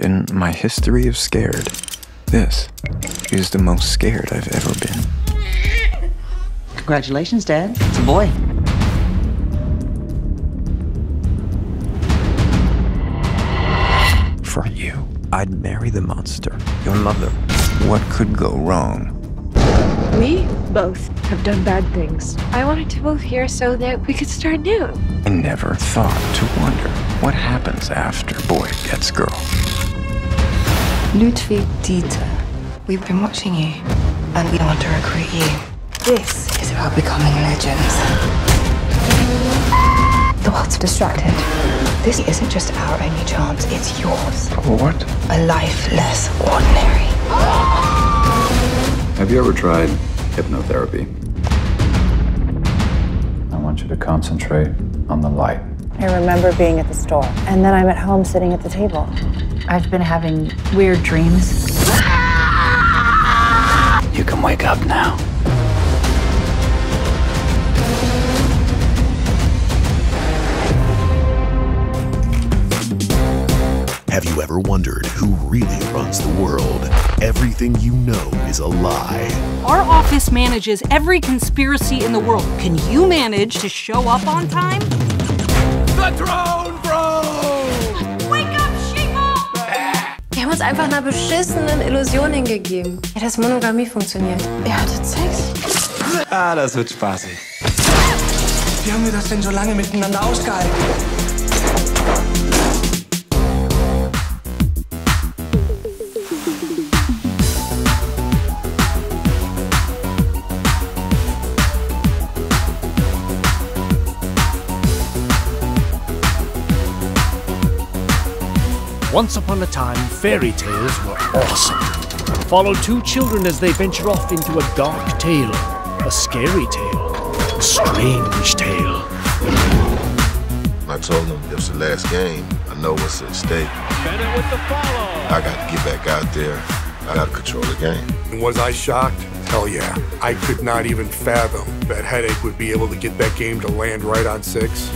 In my history of scared, this is the most scared I've ever been. Congratulations, Dad. It's a boy. For you, I'd marry the monster, your mother. What could go wrong? We both have done bad things. I wanted to move here so that we could start new. I never thought to wonder what happens after boy gets girl. Ludwig Dieter, we've been watching you, and we want to recruit you. This is about becoming legends. The world's distracted. This isn't just our only chance, it's yours. What? A life less ordinary. Have you ever tried hypnotherapy? I want you to concentrate on the light. I remember being at the store, and then I'm at home sitting at the table. I've been having weird dreams. You can wake up now. Have you ever wondered who really runs the world? Everything you know is a lie. Our office manages every conspiracy in the world. Can you manage to show up on time? The Throne Bro! Wake up, Sheeple! Wir haben uns einfach einer beschissenen Illusion hingegeben. Ja, dass Monogamie funktioniert. Ihr hattet Sex? Ah, das wird spaßig. Wie haben wir das denn so lange miteinander ausgehalten? Once upon a time, fairy tales were awesome. Follow two children as they venture off into a dark tale, a scary tale, a strange tale. I told them it was the last game. I know what's at stake. Bennett with the follow. I got to get back out there. I got to control the game. Was I shocked? Hell yeah. I could not even fathom that Headache would be able to get that game to land right on six.